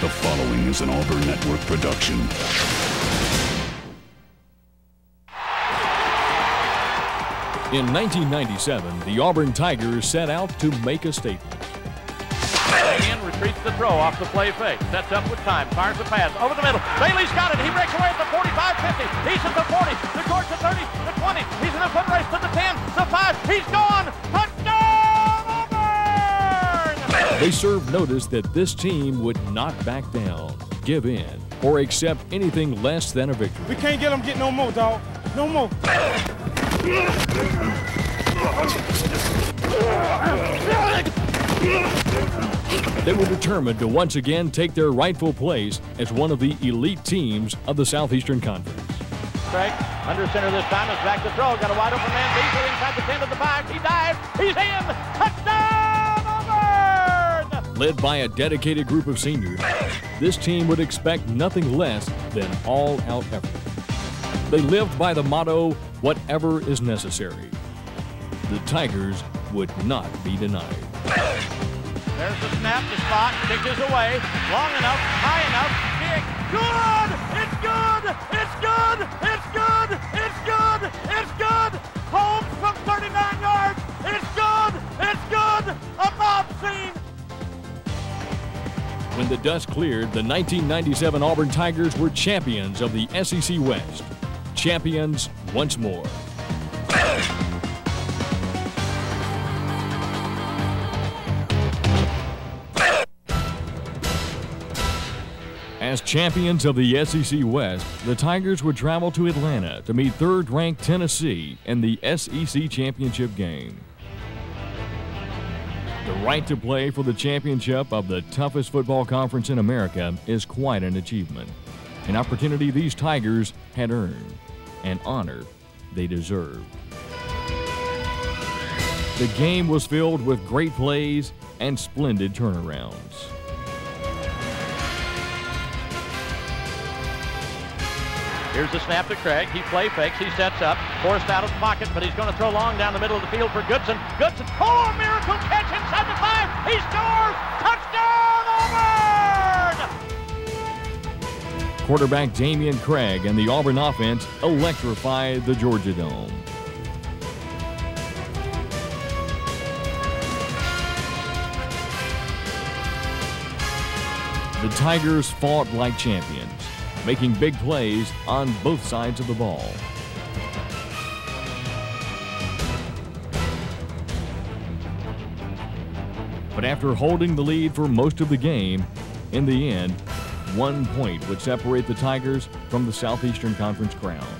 The following is an Auburn Network production. In 1997, the Auburn Tigers set out to make a statement. Again retreats the throw off the play fake. Sets up with time. Fires the pass over the middle. Bailey's got it. He breaks away at the 45 50. He's at the 40. The Georgia 30. The 20. He's in the foot race to the 10. The 5. He's gone. Touchdown, Auburn! They served notice that this team would not back down, give in, or accept anything less than a victory. We can't get them get no more, dog. No more. They were determined to once again take their rightful place as one of the elite teams of the Southeastern Conference. Craig under center this time is back to throw. Got a wide open man. Beasley inside the 10 to the 5. He dives. He's in. Touchdown, Auburn! Led by a dedicated group of seniors, this team would expect nothing less than all out effort. They lived by the motto whatever is necessary. The Tigers would not be denied. There's the snap, the spot, pitches away, long enough, high enough, dust cleared, the 1997 Auburn Tigers were champions of the SEC West. Champions once more. As champions of the SEC West, the Tigers would travel to Atlanta to meet third ranked Tennessee in the SEC Championship game. The right to play for the championship of the toughest football conference in America is quite an achievement, an opportunity these Tigers had earned, an honor they deserved. The game was filled with great plays and splendid turnarounds. Here's the snap to Craig. He play fakes. He sets up. Forced out of the pocket, but he's going to throw long down the middle of the field for Goodson. Goodson. Oh, miracle catch inside the five. He scores. Touchdown, Auburn! Quarterback Dameyune Craig and the Auburn offense electrified the Georgia Dome. The Tigers fought like champions, making big plays on both sides of the ball. But after holding the lead for most of the game, in the end, one point would separate the Tigers from the Southeastern Conference crown.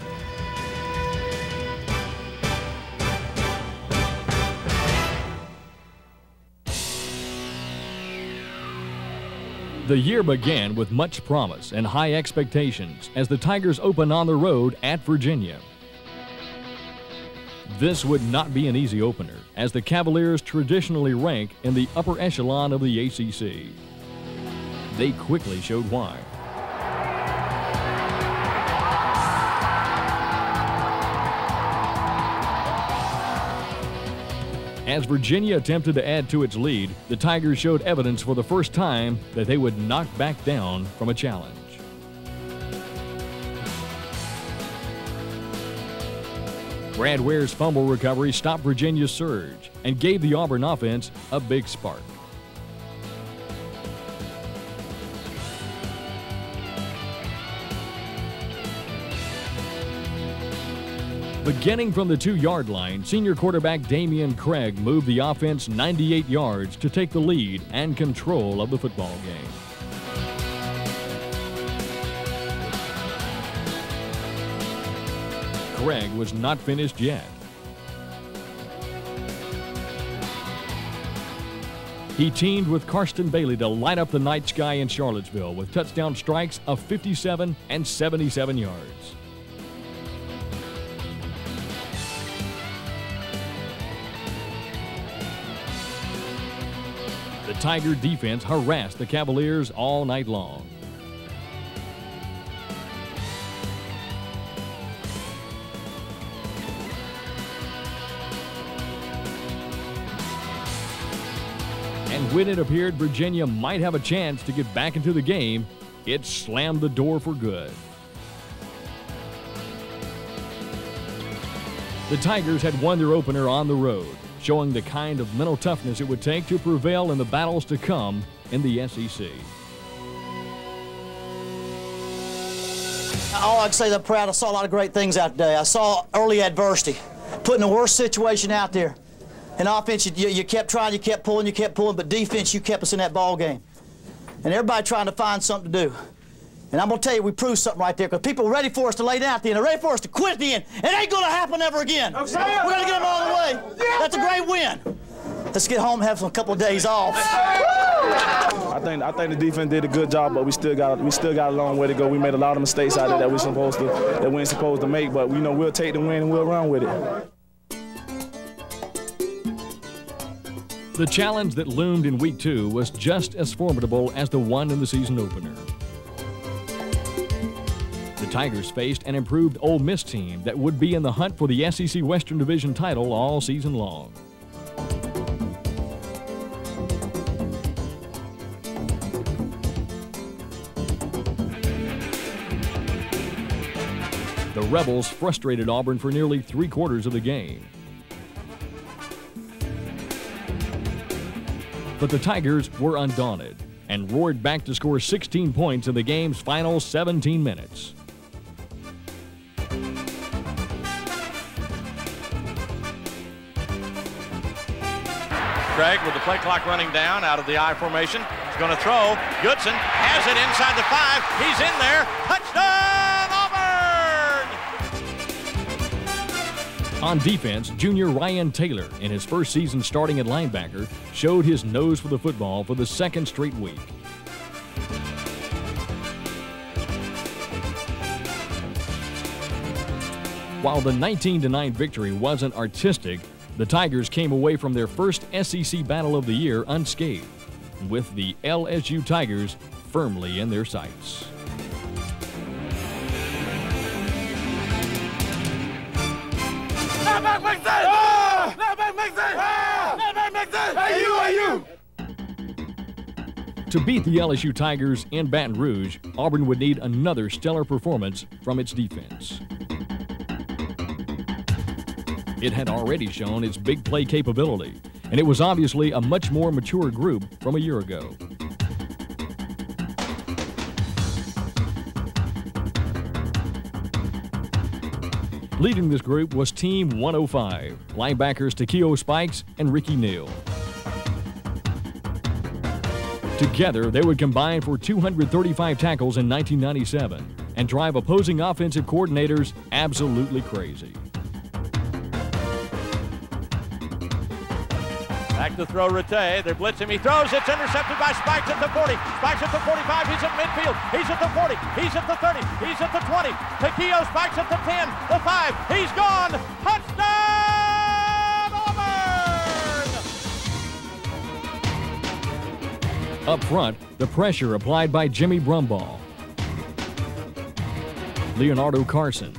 The year began with much promise and high expectations as the Tigers open on the road at Virginia. This would not be an easy opener, as the Cavaliers traditionally rank in the upper echelon of the ACC. They quickly showed why. As Virginia attempted to add to its lead, the Tigers showed evidence for the first time that they would knock back down from a challenge. Brad Ware's fumble recovery stopped Virginia's surge and gave the Auburn offense a big spark. Beginning from the two yard line, senior quarterback Dameyune Craig moved the offense 98 yards to take the lead and control of the football game. Craig was not finished yet. He teamed with Karsten Bailey to light up the night sky in Charlottesville with touchdown strikes of 57 and 77 yards. Tiger defense harassed the Cavaliers all night long. And when it appeared Virginia might have a chance to get back into the game, it slammed the door for good. The Tigers had won their opener on the road, showing the kind of mental toughness it would take to prevail in the battles to come in the SEC. All I can say is I'm proud. I saw a lot of great things out today. I saw early adversity, putting the worst situation out there. In offense, you, you kept trying, you kept pulling, you kept pulling, but defense, you kept us in that ball game. And everybody trying to find something to do. And I'm going to tell you, we proved something right there because people are ready for us to lay down at the end. They're ready for us to quit at the end. It ain't going to happen ever again. We're going to get them all the way. That's a great win. Let's get home and have a couple of days off. I think I think the defense did a good job, but we still got we still got a long way to go. We made a lot of mistakes out there that we're supposed to that we ain't supposed to make, but you know we'll take the win and we'll run with it. The challenge that loomed in week two was just as formidable as the one in the season opener. Tigers faced an improved Ole Miss team that would be in the hunt for the SEC Western Division title all season long. The Rebels frustrated Auburn for nearly three quarters of the game. But the Tigers were undaunted and roared back to score 16 points in the game's final 17 minutes. Craig with the play clock running down out of the I formation. He's going to throw. Goodson has it inside the five. He's in there. Touchdown, Auburn! On defense, junior Ryan Taylor, in his first season starting at linebacker, showed his nose for the football for the second straight week. While the 19-9 victory wasn't artistic, the Tigers came away from their first SEC battle of the year unscathed, with the LSU Tigers firmly in their sights. To beat the LSU Tigers in Baton Rouge, Auburn would need another stellar performance from its defense. It had already shown its big play capability, and it was obviously a much more mature group from a year ago. Leading this group was Team 105, linebackers Takeo Spikes and Ricky Neal. Together, they would combine for 235 tackles in 1997 and drive opposing offensive coordinators absolutely crazy. Back to throw Rattay. They're blitzing. He throws. It's intercepted by Spikes at the 40. Spikes at the 45. He's at midfield. He's at the 40. He's at the 30. He's at the 20. Takeo Spikes at the 10. The 5. He's gone. Touchdown, Auburn! Up front, the pressure applied by Jimmy Brumbaugh, Leonardo Carson,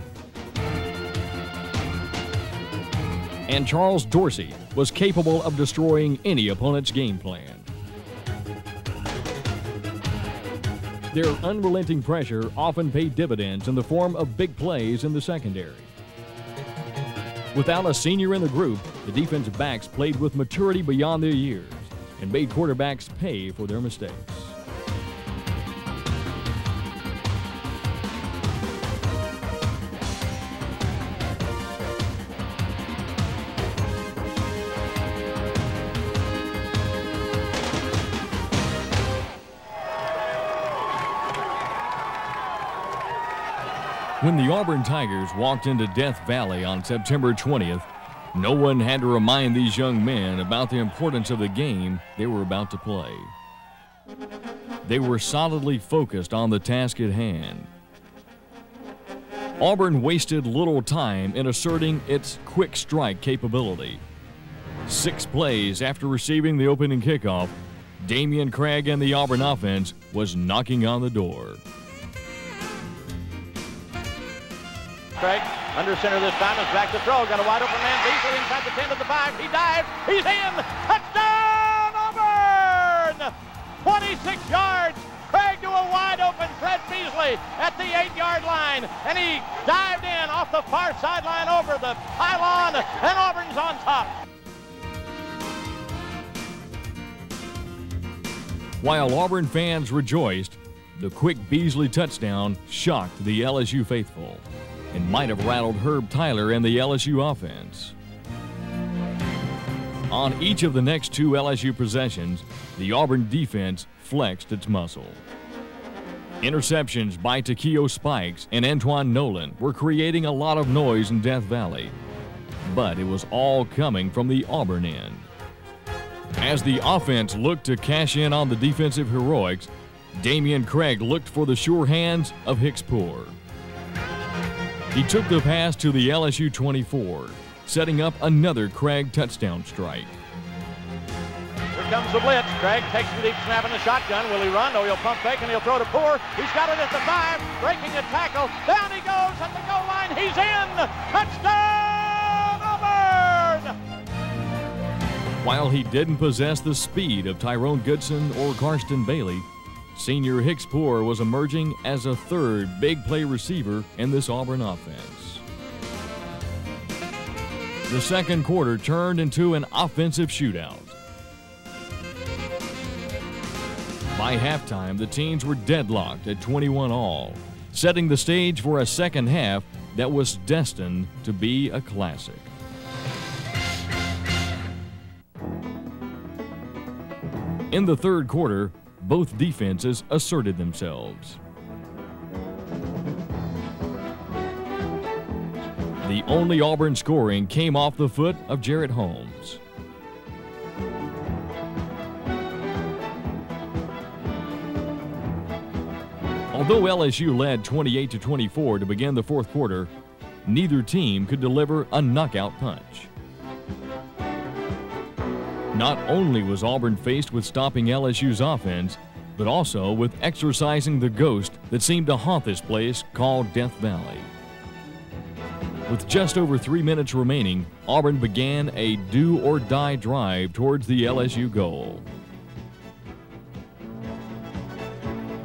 and Charles Dorsey was capable of destroying any opponent's game plan. Their unrelenting pressure often paid dividends in the form of big plays in the secondary. Without a senior in the group, the defensive backs played with maturity beyond their years and made quarterbacks pay for their mistakes. When the Auburn Tigers walked into Death Valley on September 20th, no one had to remind these young men about the importance of the game they were about to play. They were solidly focused on the task at hand. Auburn wasted little time in asserting its quick strike capability. Six plays after receiving the opening kickoff, Dameyune Craig and the Auburn offense was knocking on the door. Craig under center this time is back to throw. Got a wide open man. Beasley inside the 10 to the 5. He dives. He's in. Touchdown, Auburn! 26 yards. Craig to a wide open Fred Beasley at the eight yard line. And he dived in off the far sideline over the pylon, and Auburn's on top. While Auburn fans rejoiced, the quick Beasley touchdown shocked the LSU faithful and might have rattled Herb Tyler and the LSU offense. On each of the next two LSU possessions, the Auburn defense flexed its muscle. Interceptions by Takeo Spikes and Antoine Nolan were creating a lot of noise in Death Valley, but it was all coming from the Auburn end. As the offense looked to cash in on the defensive heroics, Dameyune Craig looked for the sure hands of Hicks Poor. He took the pass to the LSU 24, setting up another Craig touchdown strike. Here comes the blitz. Craig takes the deep snap in the shotgun. Will he run? No, he'll pump fake and he'll throw to Poor. He's got it at the five, breaking a tackle. Down he goes at the goal line. He's in. Touchdown, Auburn! While he didn't possess the speed of Tyrone Goodson or Karsten Bailey, senior Hicks Poor was emerging as a third big play receiver in this Auburn offense. The second quarter turned into an offensive shootout. By halftime, the teams were deadlocked at 21 all, setting the stage for a second half that was destined to be a classic. In the third quarter, both defenses asserted themselves. The only Auburn scoring came off the foot of Jaret Holmes. Although LSU led 28 to 24 to begin the fourth quarter, neither team could deliver a knockout punch. Not only was Auburn faced with stopping LSU's offense, but also with exorcising the ghost that seemed to haunt this place called Death Valley. With just over three minutes remaining, Auburn began a do or die drive towards the LSU goal.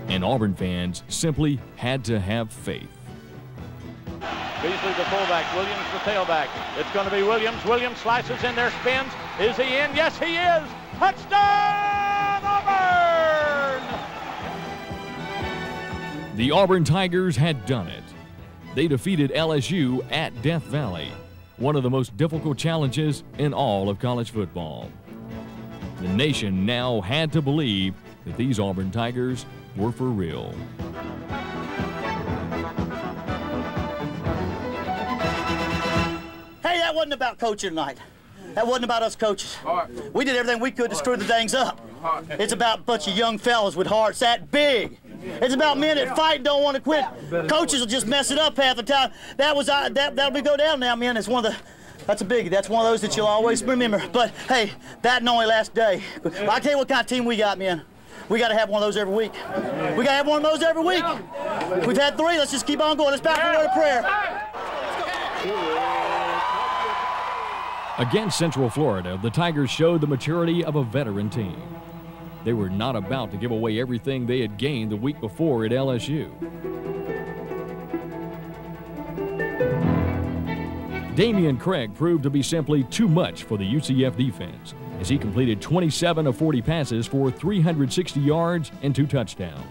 And Auburn fans simply had to have faith. Beasley the fullback, Williams the tailback. It's going to be Williams. Williams slices in there, spins. Is he in? Yes, he is. Touchdown, Auburn! The Auburn Tigers had done it. They defeated LSU at Death Valley, one of the most difficult challenges in all of college football. The nation now had to believe that these Auburn Tigers were for real. Hey, that wasn't about coaching tonight. That wasn't about us coaches. We did everything we could to screw the things up. It's about a bunch of young fellas with hearts that big. It's about men that fight and don't want to quit. Coaches will just mess it up half the time. That was uh, that that'll be go down now, man. It's one of the that's a biggie. That's one of those that you'll always remember. But hey, that and only last day. I tell you what kind of team we got, man. We got to have one of those every week. We got to have one of those every week. We've had three. Let's just keep on going. Let's back a word of prayer. Against Central Florida, the Tigers showed the maturity of a veteran team. They were not about to give away everything they had gained the week before at LSU. Dameyune Craig proved to be simply too much for the UCF defense as he completed 27 of 40 passes for 360 yards and two touchdowns.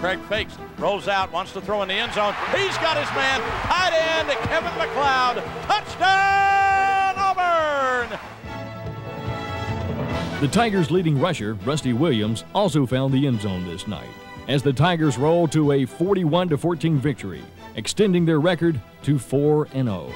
Craig fakes, rolls out, wants to throw in the end zone. He's got his man, tight end to Kevin McLeod. Touchdown, Auburn! The Tigers' leading rusher, Rusty Williams, also found the end zone this night as the Tigers roll to a 41 14 victory, extending their record to 4 0.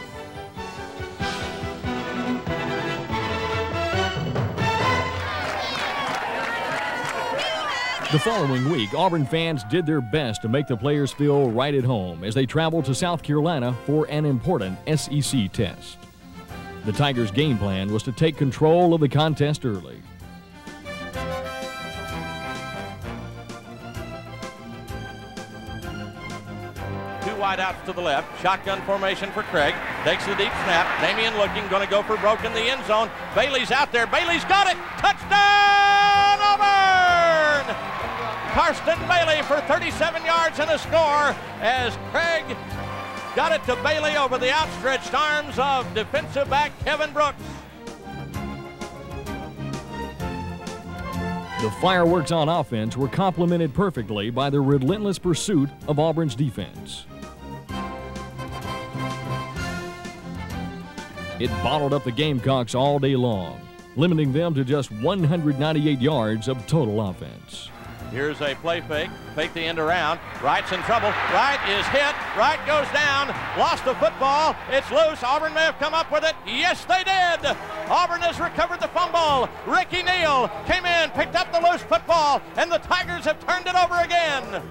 The following week, Auburn fans did their best to make the players feel right at home as they traveled to South Carolina for an important SEC test. The Tigers' game plan was to take control of the contest early. Two wideouts to the left. Shotgun formation for Craig. Takes the deep snap. Dameyune looking, going to go for broke in the end zone. Bailey's out there. Bailey's got it. Touchdown! Karsten Bailey for 37 yards and a score as Craig got it to Bailey over the outstretched arms of defensive back Kevin Brooks. The fireworks on offense were complemented perfectly by the relentless pursuit of Auburn's defense. It bottled up the Gamecocks all day long, limiting them to just 198 yards of total offense. Here's a play fake. Fake the end around. Wright's in trouble. Wright is hit. Wright goes down. Lost the football. It's loose. Auburn may have come up with it. Yes, they did. Auburn has recovered the fumble. Ricky Neal came in, picked up the loose football, and the Tigers have turned it over again.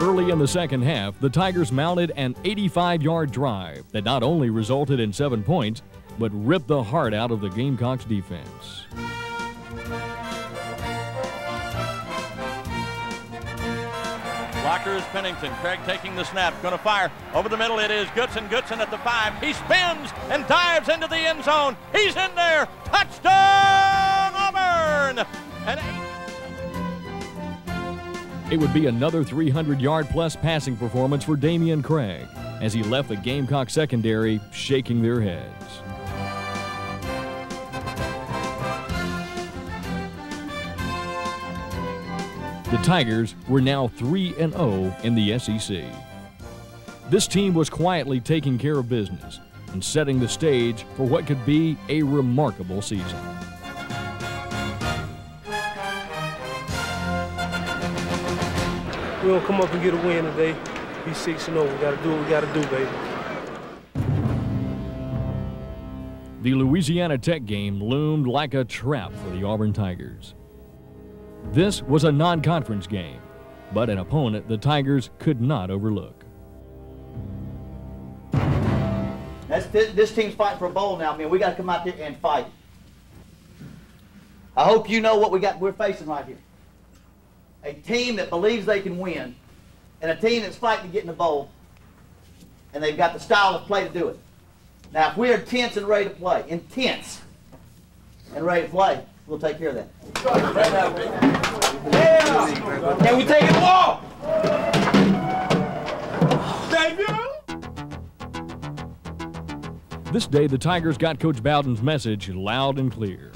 Early in the second half, the Tigers mounted an 85 yard drive that not only resulted in seven points, but ripped the heart out of the Gamecocks defense. Blocker is Pennington. Craig taking the snap. Going to fire. Over the middle it is Goodson. Goodson at the five. He spins and dives into the end zone. He's in there. Touchdown Auburn! And It would be another 300 yard plus passing performance for Dameyune Craig as he left the Gamecock secondary shaking their heads. The Tigers were now 3 0 in the SEC. This team was quietly taking care of business and setting the stage for what could be a remarkable season. We're gonna come up and get a win today. Be 6 0. We gotta do what we gotta do, baby. The Louisiana Tech game loomed like a trap for the Auburn Tigers. This was a non conference game, but an opponent the Tigers could not overlook. That's, this, team's fighting for a bowl now, man. We got to come out there and fight. I hope you know what we got. We're facing right here. A team that believes they can win, and a team that's fighting to get in the bowl, and they've got the style of play to do it. Now, if we're intense and ready to play, intense and ready to play, we'll take care of that. Yeah! Can we take it off? This day, the Tigers got Coach Bowden's message loud and clear.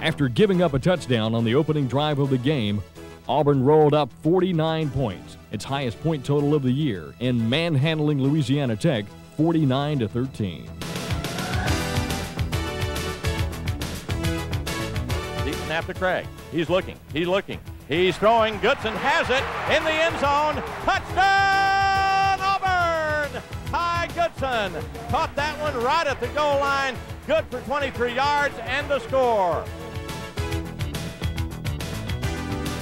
After giving up a touchdown on the opening drive of the game, Auburn rolled up 49 points, its highest point total of the year, in manhandling Louisiana Tech 49 to 13. Snap to Craig. He's looking. He's looking. He's throwing. Goodson has it in the end zone. Touchdown, Auburn! Ty Goodson caught that one right at the goal line. Good for 23 yards and the score.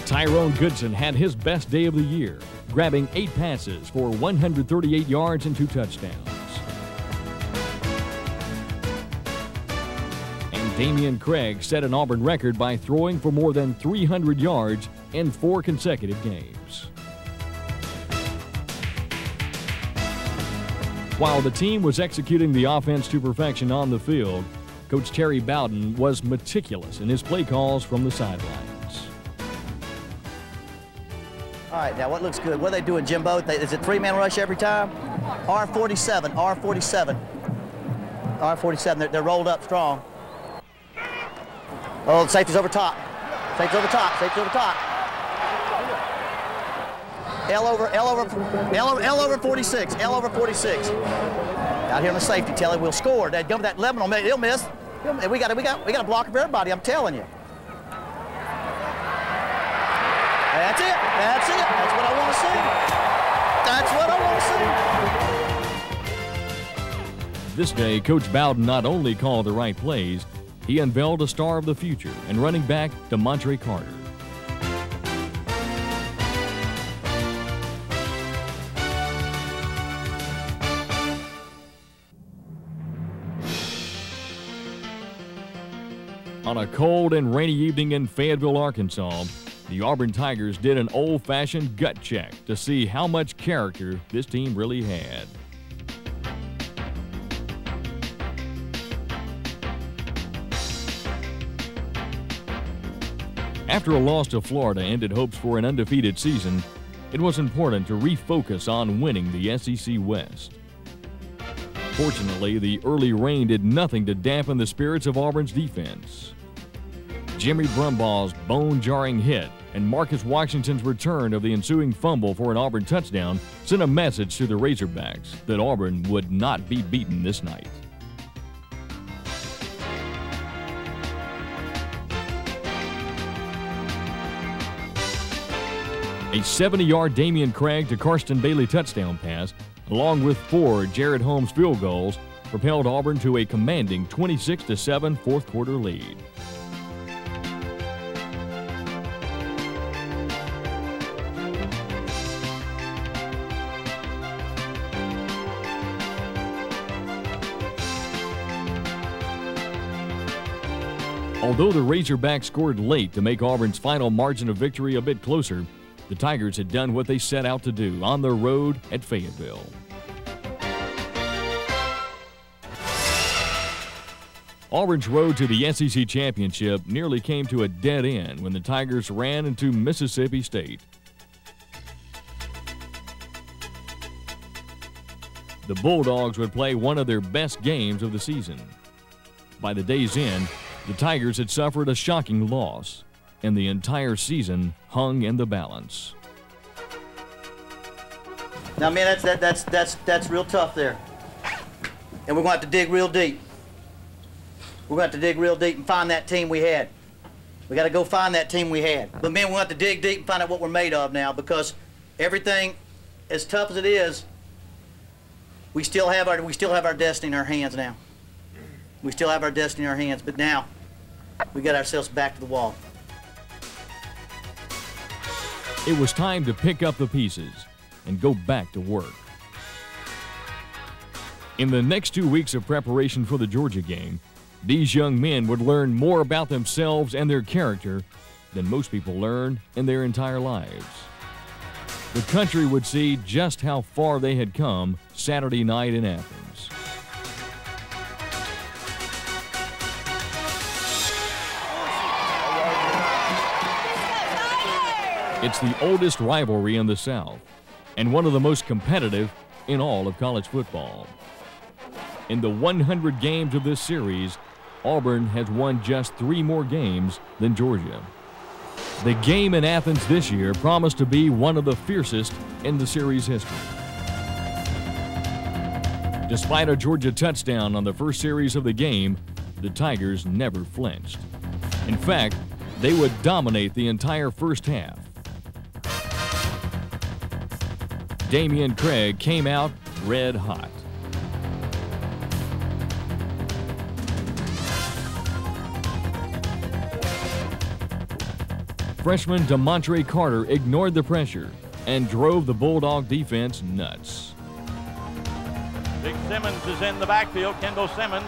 Tyrone Goodson had his best day of the year, grabbing eight passes for 138 yards and two touchdowns. Dameyune Craig set an Auburn record by throwing for more than 300 yards in four consecutive games. While the team was executing the offense to perfection on the field, Coach Terry Bowden was meticulous in his play calls from the sidelines. All right, now what looks good? What are they doing, Jimbo? Is it three-man rush every time? R47, R47. R47, they're, they're rolled up strong. Oh, safety's over top. Safety's over top, safety's over top. L over, L over, L over, L over 46, L over 46. Out here on the safety, Telly we'll score. That gum that Lebanon, he'll miss. We got, we got, we got a block for everybody. I'm telling you. That's it. That's it. That's what I want to see. That's what I want to see. This day, Coach Bowden not only called the right plays, he unveiled a star of the future and running back DeMontre Carter. On a cold and rainy evening in Fayetteville, Arkansas, the Auburn Tigers did an old fashioned gut check to see how much character this team really had. After a loss to Florida ended hopes for an undefeated season, it was important to refocus on winning the SEC West. Fortunately, the early rain did nothing to dampen the spirits of Auburn's defense. Jimmy Brumbaugh's bone jarring hit and Marcus Washington's return of the ensuing fumble for an Auburn touchdown sent a message to the Razorbacks that Auburn would not be beaten this night. A 70 yard Dameyune Craig to Karsten Bailey touchdown pass, along with four Jaret Holmes field goals, propelled Auburn to a commanding 26 7 fourth quarter lead. Although the Razorbacks scored late to make Auburn's final margin of victory a bit closer, the Tigers had done what they set out to do on their road at Fayetteville. Auburn's road to the SEC championship nearly came to a dead end when the Tigers ran into Mississippi State. The Bulldogs would play one of their best games of the season. By the day's end, the Tigers had suffered a shocking loss, and the entire season hung in the balance. Now, man, that's that, that's that's that's real tough there. And we're going to have to dig real deep. We're going to have to dig real deep and find that team we had. We got to go find that team we had. But man, we'll have to dig deep and find out what we're made of now because everything, as tough as it is, we still have our we still have our destiny in our hands now. We still have our destiny in our hands, but now we got ourselves back to the wall. It was time to pick up the pieces and go back to work. In the next two weeks of preparation for the Georgia game, these young men would learn more about themselves and their character than most people learn in their entire lives. The country would see just how far they had come Saturday night in Athens. It's the oldest rivalry in the South and one of the most competitive in all of college football. In the 100 games of this series, Auburn has won just three more games than Georgia. The game in Athens this year promised to be one of the fiercest in the series history. Despite a Georgia touchdown on the first series of the game, the Tigers never flinched. In fact, they would dominate the entire first half. Dameyune Craig came out red hot. Freshman Demontre Carter ignored the pressure and drove the Bulldog defense nuts. Big Simmons is in the backfield. Kendall Simmons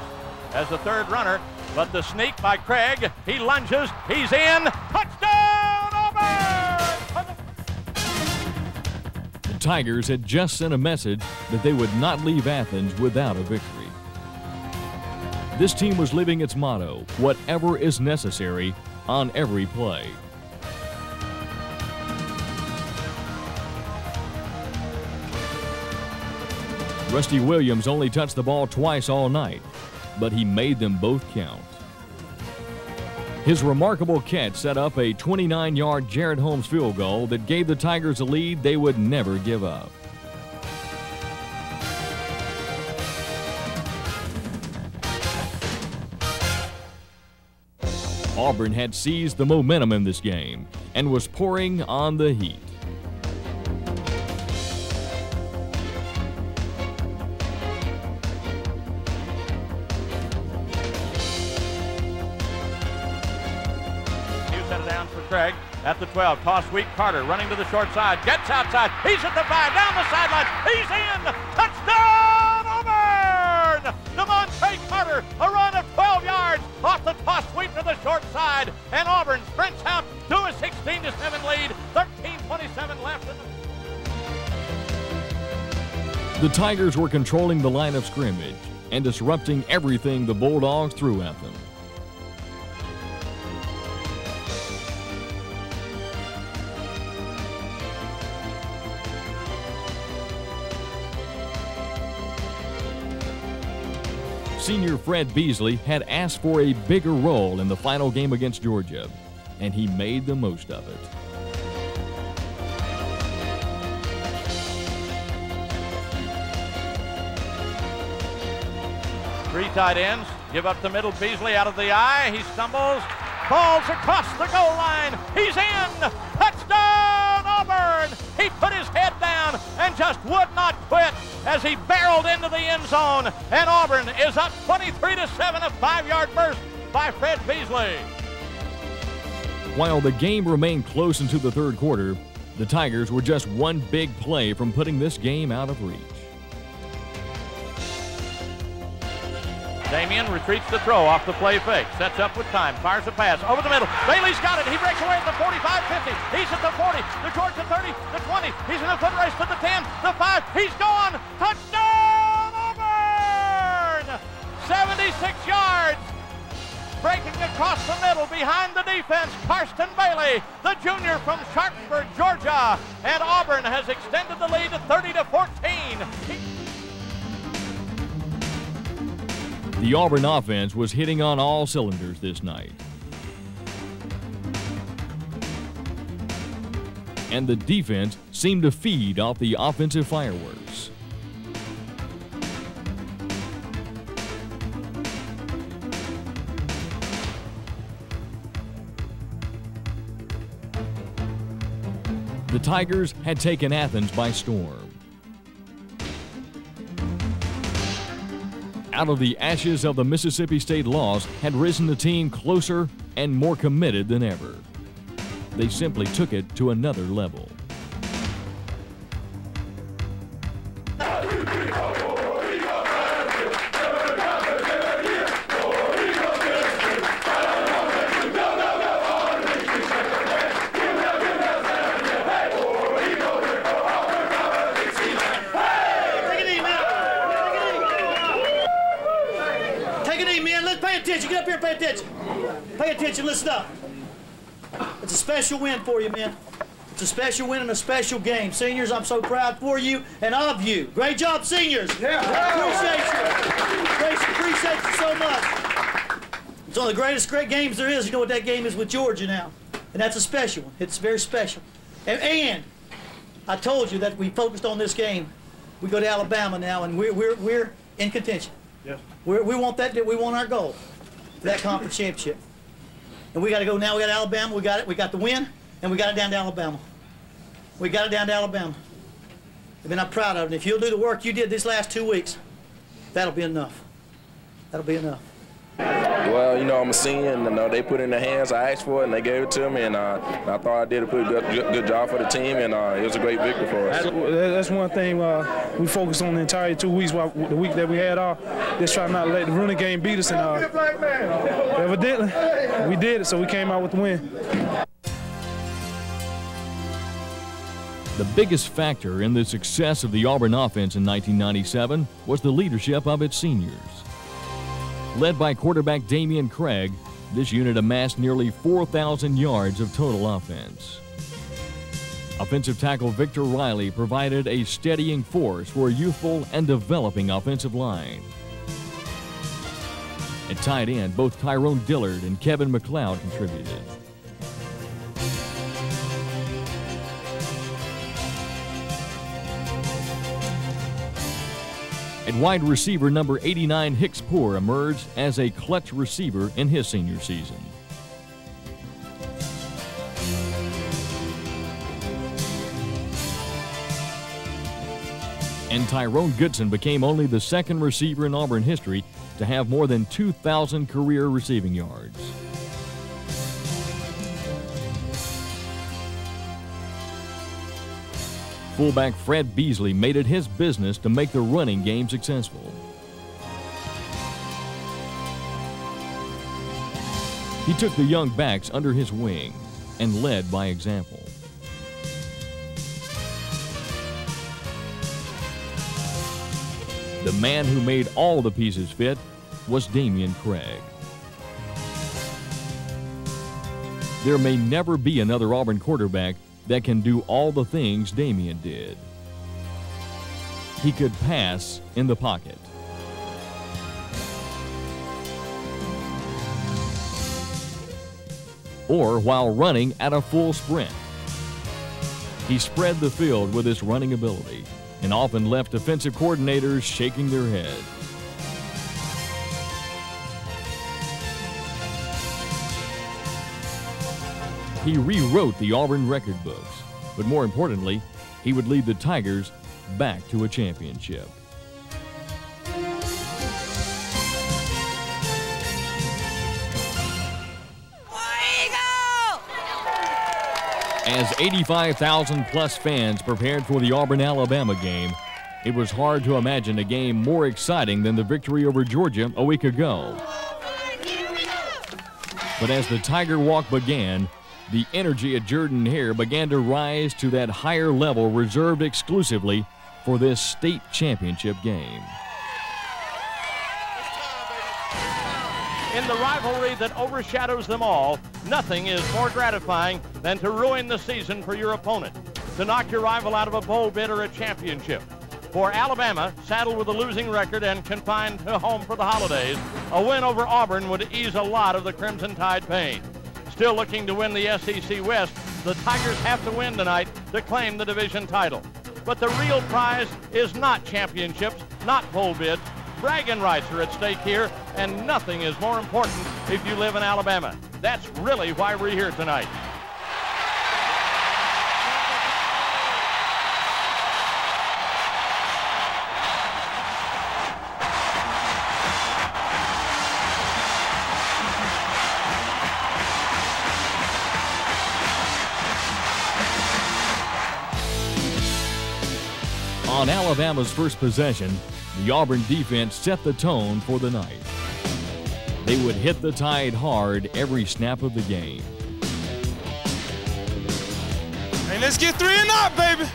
as the third runner. But the sneak by Craig. He lunges. He's in. Touchdown, Tigers had just sent a message that they would not leave Athens without a victory. This team was living its motto whatever is necessary on every play. Rusty Williams only touched the ball twice all night, but he made them both count. His remarkable catch set up a 29 yard Jaret Holmes field goal that gave the Tigers a lead they would never give up. Auburn had seized the momentum in this game and was pouring on the heat. Craig at the 12. Toss sweep. Carter running to the short side. Gets outside. He's at the five. Down the sideline. He's in. Touchdown, Auburn! Demontre Carter. A run of 12 yards off the toss sweep to the short side, and Auburn sprints out to a 16 to 7 lead. 13:27 left in the. The Tigers were controlling the line of scrimmage and disrupting everything the Bulldogs threw at them. Senior Fred Beasley had asked for a bigger role in the final game against Georgia, and he made the most of it. Three tight ends give up the middle. Beasley out of the eye. He stumbles, falls across the goal line. He's in. Touchdown, Auburn. He put his head down and just would not quit as he barreled into the end zone. And Auburn is up 23 to 7, a five yard burst by Fred Beasley. While the game remained close into the third quarter, the Tigers were just one big play from putting this game out of reach. Dameyune retreats the throw off the play fake. Sets up with time. Fires a pass over the middle. Bailey's got it. He breaks away at the 45 50. He's at the 40. The Georgia 30. The 20. He's in a foot race to the 10. The 5. He's gone. Touchdown, Auburn! 76 yards. Breaking across the middle behind the defense, Karsten Bailey, the junior from Sharpsburg, Georgia. And Auburn has extended the lead to 30 to 14. He The Auburn offense was hitting on all cylinders this night. And the defense seemed to feed off the offensive fireworks. The Tigers had taken Athens by storm. Out of the ashes of the Mississippi State loss had risen the team closer and more committed than ever. They simply took it to another level. Special win for you, man. It's a special win and a special game. Seniors, I'm so proud for you and of you. Great job, seniors. Yeah. Appreciate you. Appreciate you so much. It's one of the greatest great games there is. You know what that game is with Georgia now. And that's a special one. It's very special. And, and I told you that we focused on this game. We go to Alabama now, and we're, we're, we're in contention. Yes. We're, we want that. We want our goal for that conference championship. And we got to go now. We got Alabama. We got it. We got the win, and we got it down to Alabama. We got it down to Alabama. I mean, I'm proud of it. If you'll do the work you did these last two weeks, that'll be enough. That'll be enough. Well, you know, I'm a senior, and you know, they put it in the hands. I asked for it, and they gave it to me, and uh, I thought I did a pretty good, good, good job for the team, and uh, it was a great victory for us. That's one thing uh, we focused on the entire two weeks. While, the week that we had off, just try not to let the running game beat us, and uh, evidently we did it, so we came out with the win. The biggest factor in the success of the Auburn offense in 1997 was the leadership of its seniors. Led by quarterback Dameyune Craig, this unit amassed nearly 4,000 yards of total offense. Offensive tackle Victor Riley provided a steadying force for a youthful and developing offensive line. At tight end, both Tyrone Dillard and Kevin McLeod contributed. At wide receiver, number 89 Hicks Poor emerged as a clutch receiver in his senior season. And Tyrone Goodson became only the second receiver in Auburn history to have more than 2,000 career receiving yards. Fullback Fred Beasley made it his business to make the running game successful. He took the young backs under his wing and led by example. The man who made all the pieces fit was Dameyune Craig. There may never be another Auburn quarterback that can do all the things Dameyune did. He could pass in the pocket. Or while running at a full sprint. He spread the field with his running ability and often left defensive coordinators shaking their heads. He rewrote the Auburn record books, but more importantly, he would lead the Tigers back to a championship. As 85,000 plus fans prepared for the Auburn Alabama game, it was hard to imagine a game more exciting than the victory over Georgia a week ago. But as the Tiger Walk began, the energy at Jordan Hare began to rise to that higher level reserved exclusively for this state championship game. In the rivalry that overshadows them all, nothing is more gratifying than to ruin the season for your opponent, to knock your rival out of a bowl bid or a championship. For Alabama, saddled with a losing record and confined to home for the holidays, a win over Auburn would ease a lot of the Crimson Tide pain. Still looking to win the SEC West, the Tigers have to win tonight to claim the division title. But the real prize is not championships, not bowl bids. Bragging rights are at stake here, and nothing is more important if you live in Alabama. That's really why we're here tonight. On Alabama's first possession, the Auburn defense set the tone for the night. They would hit the tide hard every snap of the game. Hey, let's get three and out, baby.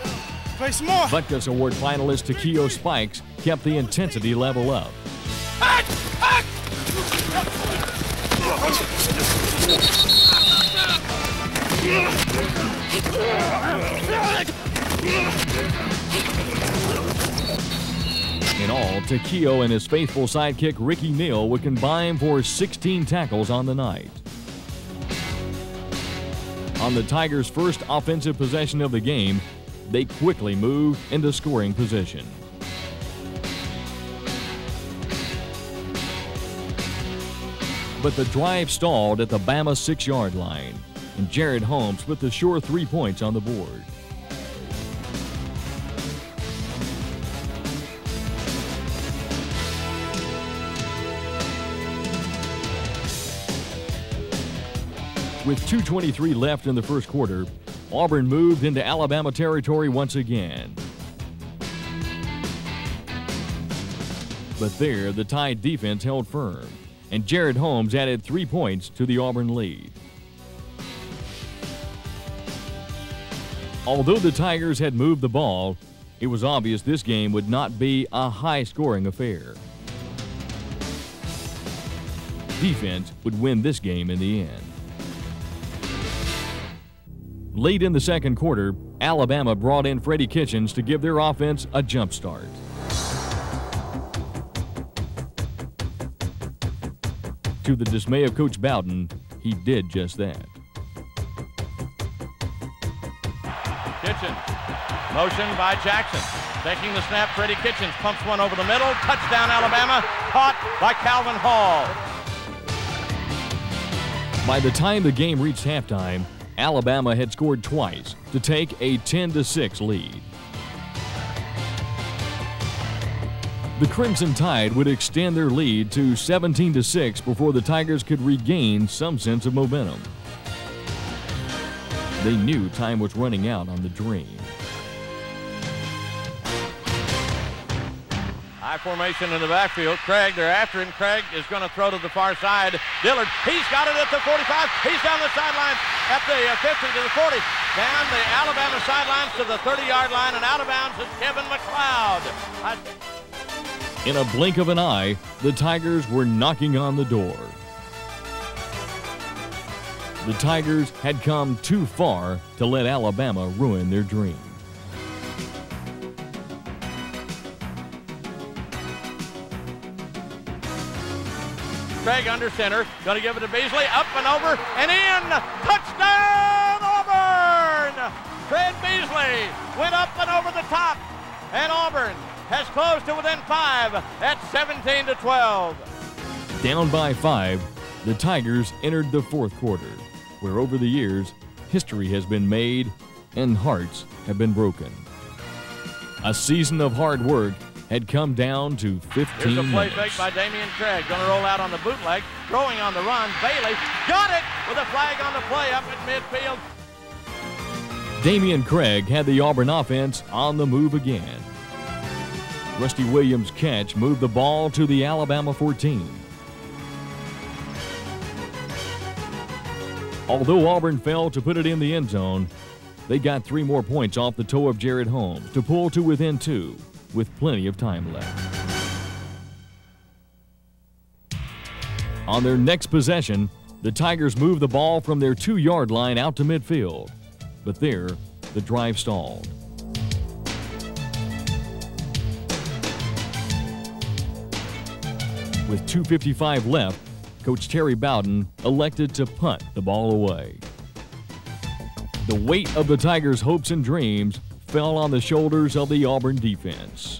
Play some more. Butkus Award finalist Takeo Spikes kept the intensity level up. In all, Takeo and his faithful sidekick Ricky Neal would combine for 16 tackles on the night. On the Tigers' first offensive possession of the game, they quickly moved into scoring position. But the drive stalled at the Bama six yard line, and Jaret Holmes put the sure three points on the board. With 2.23 left in the first quarter, Auburn moved into Alabama territory once again. But there, the Tide defense held firm, and Jaret Holmes added three points to the Auburn lead. Although the Tigers had moved the ball, it was obvious this game would not be a high scoring affair. Defense would win this game in the end. Late in the second quarter, Alabama brought in Freddie Kitchens to give their offense a jump start. To the dismay of Coach Bowden, he did just that. Kitchens. Motion by Jackson. Taking the snap, Freddie Kitchens pumps one over the middle. Touchdown, Alabama. Caught by Calvin Hall. By the time the game reached halftime, Alabama had scored twice to take a 10 6 lead. The Crimson Tide would extend their lead to 17 6 before the Tigers could regain some sense of momentum. They knew time was running out on the dream. High formation in the backfield. Craig, they're after him. Craig is going to throw to the far side. Dillard, he's got it at the 45. He's down the sideline at the uh, 50 to the 40. Down the Alabama sidelines to the 30-yard line, and out of bounds is Kevin McLeod. In a blink of an eye, the Tigers were knocking on the door. The Tigers had come too far to let Alabama ruin their dream. Craig under center, going to give it to Beasley, up and over and in. Touchdown, Auburn! Fred Beasley went up and over the top, and Auburn has closed to within five at 17 to 12. Down by five, the Tigers entered the fourth quarter, where over the years, history has been made and hearts have been broken. A season of hard work had come down to 15 Here's a play minutes. fake by Dameyune Craig. Going to roll out on the bootleg, throwing on the run. Bailey got it with a flag on the play up at midfield. Dameyune Craig had the Auburn offense on the move again. Rusty Williams' catch moved the ball to the Alabama 14. Although Auburn failed to put it in the end zone, they got three more points off the toe of Jaret Holmes to pull to within two with plenty of time left. On their next possession, the Tigers move the ball from their two yard line out to midfield, but there, the drive stalled. With 2.55 left, Coach Terry Bowden elected to punt the ball away. The weight of the Tigers' hopes and dreams fell on the shoulders of the Auburn defense.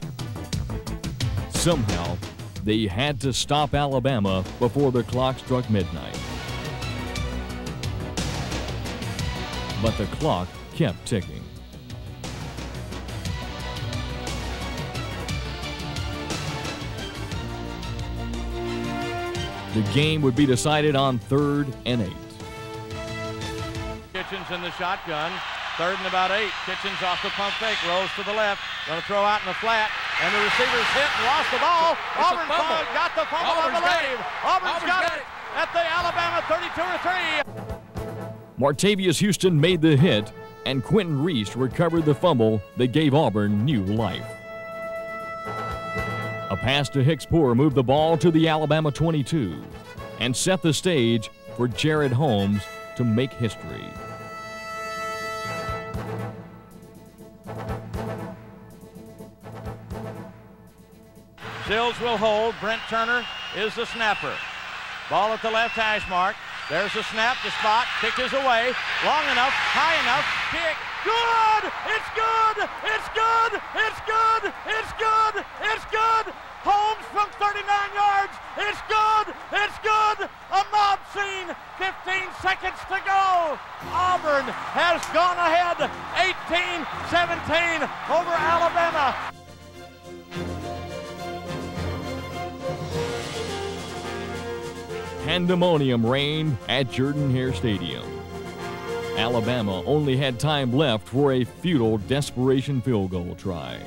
Somehow, they had to stop Alabama before the clock struck midnight. But the clock kept ticking. The game would be decided on third and eight. Kitchens in the shotgun. Third and about eight. Kitchens off the pump fake. Rolls to the left. Going to throw out in the flat. And the receiver's hit and lost the ball. It's a Auburn fumble. got the fumble, Auburn's I believe. Auburn's, Auburn's got, got it it. at the Alabama 32 or 3. Martavius Houston made the hit, and Quentin Reese recovered the fumble that gave Auburn new life. A pass to Hicks Poor moved the ball to the Alabama 22 and set the stage for Jaret Holmes to make history. Sills will hold. Brent Turner is the snapper. Ball at the left hash mark. There's the snap, the spot. Kick is away. Long enough, high enough. Kick. Good! It's good! It's good! It's good! It's good! It's good! Holmes from 39 yards. It's good! It's good! A mob scene. 15 seconds to go. Auburn has gone ahead 18-17 over Alabama. Pandemonium reigned at Jordan Hare Stadium. Alabama only had time left for a futile desperation field goal try.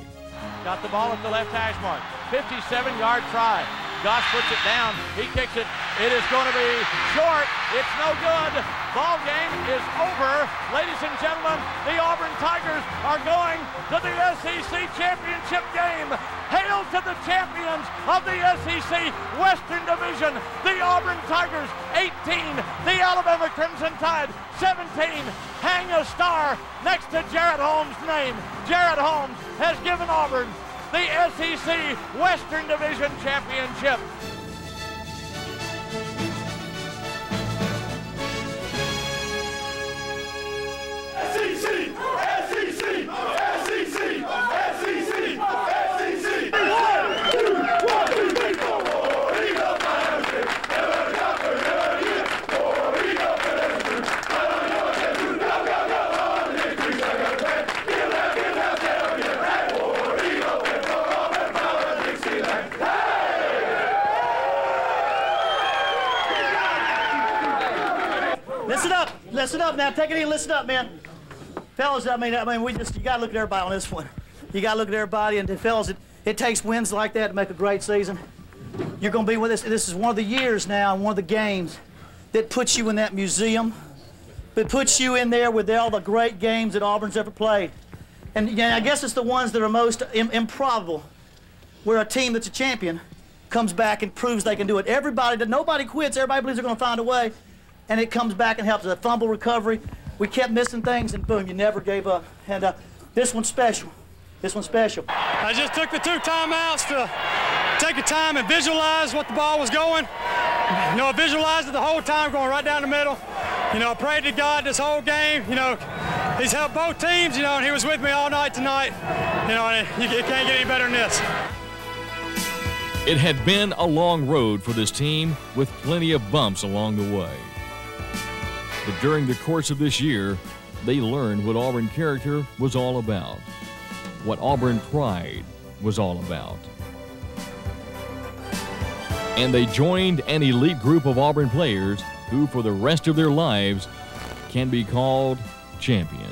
Got the ball at the left hash mark. 57-yard try. Goss puts it down. He kicks it. It is going to be short. It's no good. Ball game is over. Ladies and gentlemen, the Auburn Tigers are going to the SEC championship game. Hail to the champions of the SEC Western Division, the Auburn Tigers 18, the Alabama Crimson Tide 17. Hang a star next to Jaret Holmes' name. Jaret Holmes has given Auburn the SEC Western Division Championship. Up now. Take it in. Listen up, man. Fellas, I mean, I mean, we just, you got to look at everybody on this one. You got to look at everybody. And fellas, it, It takes wins like that to make a great season. You're going to be with us. This is one of the years now, and one of the games that puts you in that museum, that puts you in there with all the great games that Auburn's ever played. And I guess it's the ones that are most Im improbable, where a team that's a champion comes back and proves they can do it. Everybody, nobody quits. Everybody believes they're going to find a way, and it comes back and helps. The fumble recovery, we kept missing things, and boom, you never gave up. And uh, this one's special. This one's special. I just took the two timeouts to take the time and visualize what the ball was going. You know, I visualized it the whole time, going right down the middle. You know, I prayed to God this whole game. You know, He's helped both teams, you know, and He was with me all night tonight. You know, and it, you can't get any better than this. It had been a long road for this team with plenty of bumps along the way. But during the course of this year, they learned what Auburn character was all about, what Auburn pride was all about. And they joined an elite group of Auburn players who, for the rest of their lives, can be called champions.